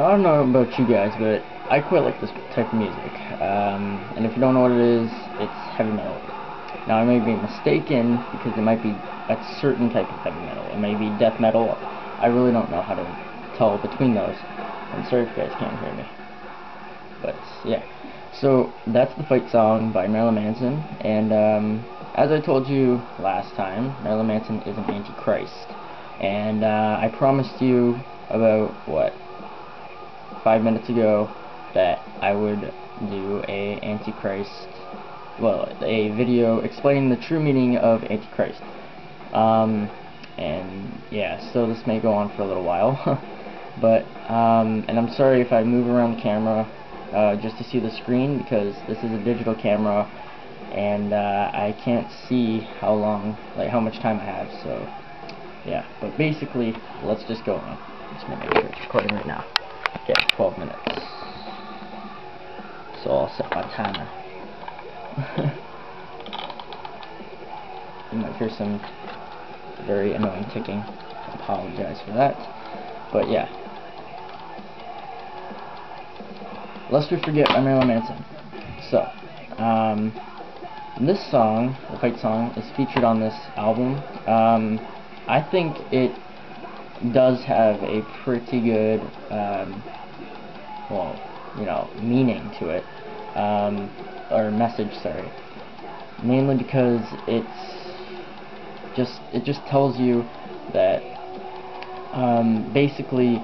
Now, I don't know about you guys, but I quite like this type of music. Um, and if you don't know what it is, it's heavy metal. Now, I may be mistaken because it might be a certain type of heavy metal. It may be death metal. I really don't know how to tell between those. I'm sorry if you guys can't hear me. But, yeah. So, that's the fight song by Marilyn Manson. And, um, as I told you last time, Marilyn Manson is an antichrist. And, uh, I promised you about, what, five minutes ago that I would do a Antichrist, well, a video explaining the true meaning of Antichrist. Um, and yeah, so this may go on for a little while, but, um, and I'm sorry if I move around the camera, uh, just to see the screen, because this is a digital camera, and, uh, I can't see how long, like, how much time I have, so, yeah, but basically, let's just go on. Make sure it's recording right now. Okay, 12 minutes. So I'll set my timer. you might hear some very annoying ticking. I apologize for that. But yeah. Lest we forget by Marilyn Manson. So, um, this song, the fight song, is featured on this album. Um, I think it does have a pretty good, um, well, you know, meaning to it, um, or message, sorry. Mainly because it's just, it just tells you that, um, basically,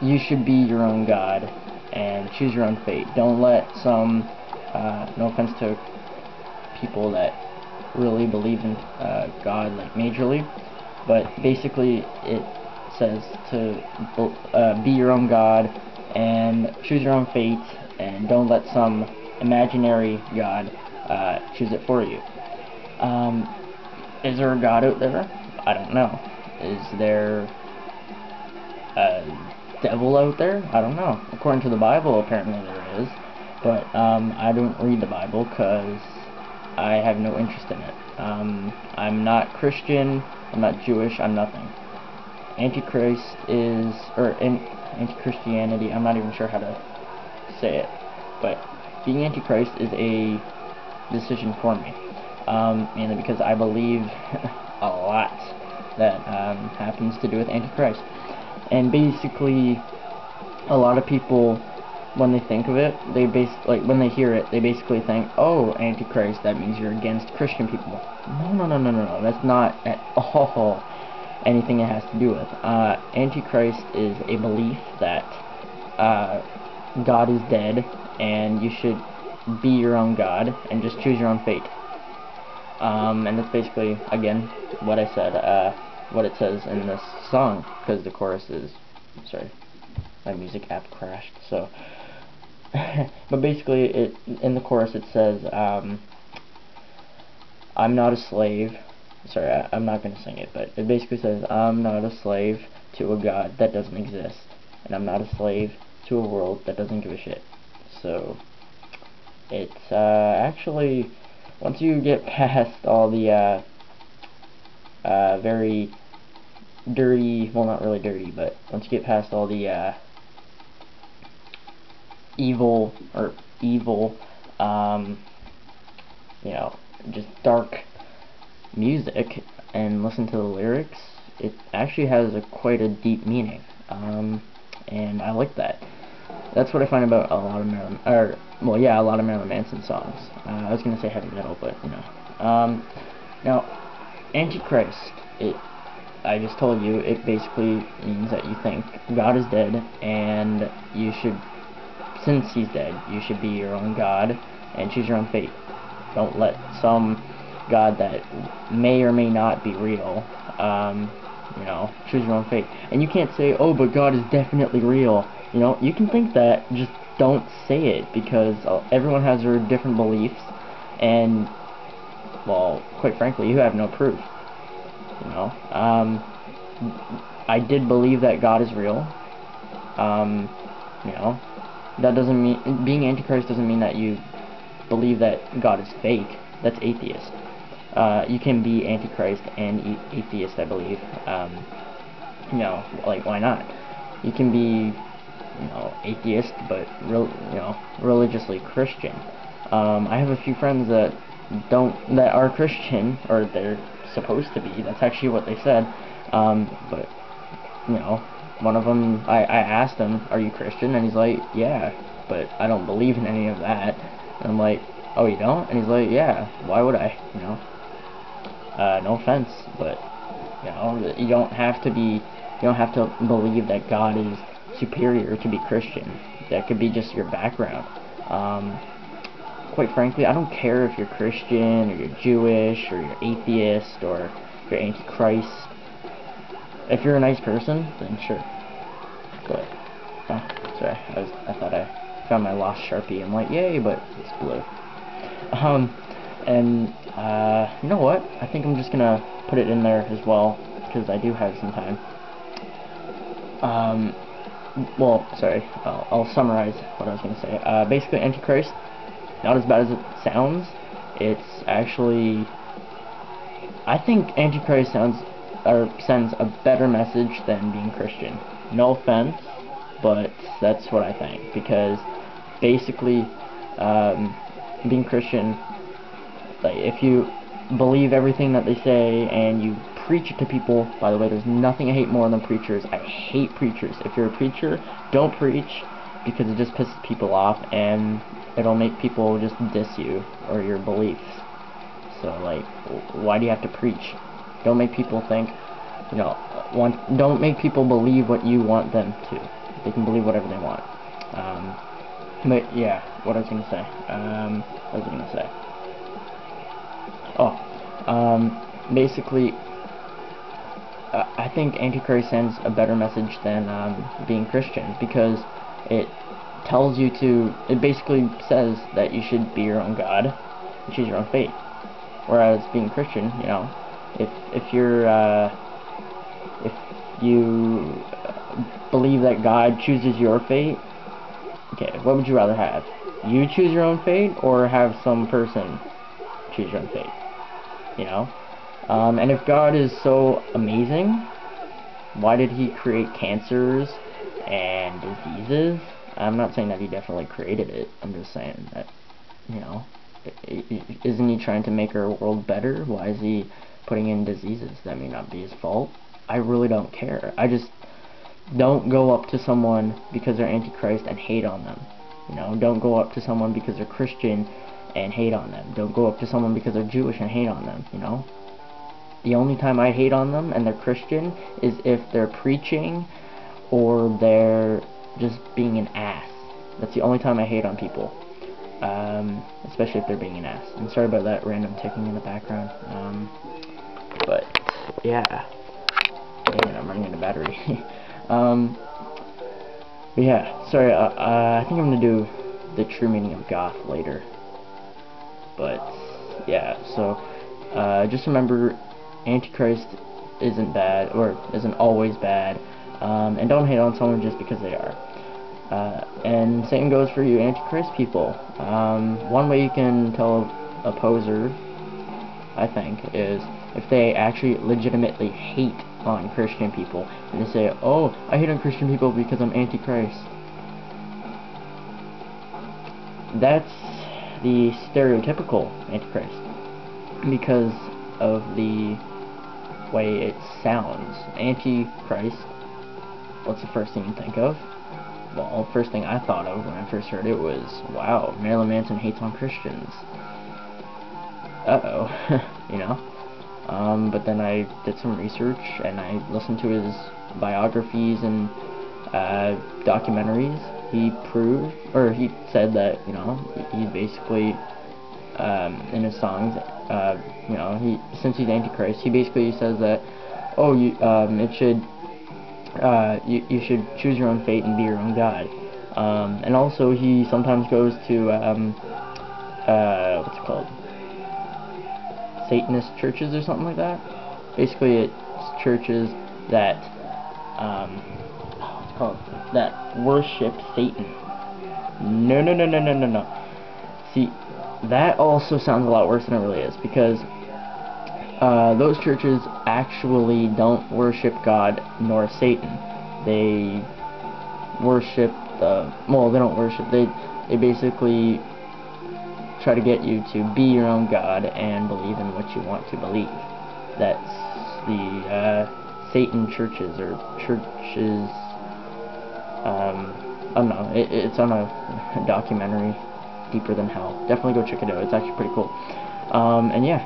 you should be your own God and choose your own fate. Don't let some, uh, no offense to people that really believe in uh, God like majorly, but basically it says to uh, be your own God and choose your own fate and don't let some imaginary God uh, choose it for you. Um, is there a God out there? I don't know. Is there a devil out there? I don't know. According to the Bible, apparently there is. But um, I don't read the Bible because I have no interest in it. Um, I'm not Christian. I'm not Jewish. I'm nothing. Antichrist is, or anti-Christianity. I'm not even sure how to say it, but being Antichrist is a decision for me, um, mainly because I believe a lot that um, happens to do with Antichrist, and basically, a lot of people when they think of it, they base like when they hear it, they basically think, "Oh, Antichrist, that means you're against Christian people." No, no, no, no, no, no. That's not at all anything it has to do with. Uh, Antichrist is a belief that uh, God is dead, and you should be your own God and just choose your own fate. Um, and that's basically, again, what I said, uh, what it says in this song, because the chorus is, sorry, my music app crashed, so but basically, it in the chorus it says, um, "I'm not a slave." Sorry, I, I'm not gonna sing it, but it basically says, "I'm not a slave to a God that doesn't exist, and I'm not a slave to a world that doesn't give a shit." So, it's uh, actually once you get past all the uh, uh, very dirty, well, not really dirty, but once you get past all the uh, evil or evil, um, you know, just dark music and listen to the lyrics, it actually has a quite a deep meaning. Um, and I like that. That's what I find about a lot of Marilyn, or well, yeah, a lot of Marilyn Manson songs. Uh, I was gonna say heavy metal, but you know. Um, now, Antichrist, it, I just told you, it basically means that you think God is dead and you should since he's dead, you should be your own God and choose your own fate. Don't let some God that may or may not be real, um, you know, choose your own fate. And you can't say, oh, but God is definitely real. You know, you can think that, just don't say it, because uh, everyone has their different beliefs, and, well, quite frankly, you have no proof. You know, um, I did believe that God is real. Um, you know, that doesn't mean being antichrist doesn't mean that you believe that God is fake. That's atheist. Uh, you can be antichrist and atheist, I believe. Um, you know, like why not? You can be you know, atheist, but you know, religiously Christian. Um, I have a few friends that don't that are Christian, or they're supposed to be. That's actually what they said. Um, but you know, one of them, I, I asked him, "Are you Christian?" And he's like, "Yeah," but I don't believe in any of that. And I'm like, "Oh, you don't?" And he's like, "Yeah. Why would I?" You know. Uh, no offense, but you know, you don't have to be, you don't have to believe that God is superior to be Christian. That could be just your background. Um, quite frankly, I don't care if you're Christian or you're Jewish or you're atheist or you're antichrist. If you're a nice person, then sure. But, oh, sorry, I, was, I thought I found my lost Sharpie. I'm like, yay, but it's blue. Um, and, uh, you know what? I think I'm just gonna put it in there as well, because I do have some time. Um, well, sorry, I'll, I'll summarize what I was gonna say. Uh, basically, Antichrist, not as bad as it sounds. It's actually, I think Antichrist sounds or sends a better message than being Christian. No offense, but that's what I think because basically, um, being Christian, like if you believe everything that they say and you preach it to people. By the way, there's nothing I hate more than preachers. I hate preachers. If you're a preacher, don't preach because it just pisses people off and it'll make people just diss you or your beliefs. So like, why do you have to preach? Don't make people think, you know, want, don't make people believe what you want them to. They can believe whatever they want. Um, but yeah, what I was gonna say. Um, what was I gonna say? Oh, um, basically, uh, I think Antichrist sends a better message than um, being Christian because it tells you to, it basically says that you should be your own God choose your own fate. Whereas being Christian, you know, if if you're uh, if you believe that God chooses your fate, okay, what would you rather have? You choose your own fate or have some person choose your own fate? You know? Um, and if God is so amazing, why did he create cancers and diseases? I'm not saying that he definitely created it. I'm just saying that, you know, isn't he trying to make our world better? Why is he putting in diseases? That may not be his fault. I really don't care. I just don't go up to someone because they're antichrist and hate on them. You know, don't go up to someone because they're Christian and hate on them. Don't go up to someone because they're Jewish and hate on them, you know? The only time I hate on them and they're Christian is if they're preaching or they're just being an ass. That's the only time I hate on people. Um, especially if they're being an ass. I'm sorry about that random ticking in the background. Um, but, yeah. It, I'm running out of battery. um, yeah, sorry, uh, uh, I think I'm gonna do the true meaning of goth later. But, yeah, so, uh, just remember, Antichrist isn't bad, or isn't always bad, um, and don't hate on someone just because they are. Uh, and same goes for you Antichrist people. Um, one way you can tell a poser, I think, is if they actually legitimately hate on Christian people, and they say, oh, I hate on Christian people because I'm Antichrist. That's the stereotypical Antichrist, because of the way it sounds. Antichrist, what's the first thing you think of? Well, first thing I thought of when I first heard it was, wow, Marilyn Manson hates on Christians. Uh-oh, you know? Um, but then I did some research and I listened to his biographies and uh, documentaries. He proved, or he said that, you know, he basically, um, in his songs, uh, you know, he since he's Antichrist, he basically says that, oh, you, um, it should, uh, you, you should choose your own fate and be your own god. Um, and also he sometimes goes to, um, uh, what's it called? Satanist churches or something like that. Basically, it's churches that, um, what's called? That worship Satan. No, no, no, no, no, no, no. See, that also sounds a lot worse than it really is because uh, those churches actually don't worship God nor Satan. They worship the well, they don't worship. They they basically try to get you to be your own god and believe in what you want to believe. That's the uh, Satan churches or churches. Um, I don't know. It, it's on a documentary, Deeper Than Hell. Definitely go check it out. It's actually pretty cool. Um, and yeah,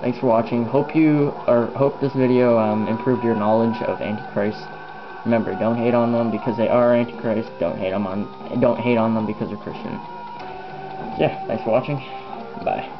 thanks for watching. Hope you or hope this video um, improved your knowledge of Antichrist. Remember, don't hate on them because they are Antichrist. Don't hate them on. Don't hate on them because they're Christian. Yeah, thanks for watching. Bye.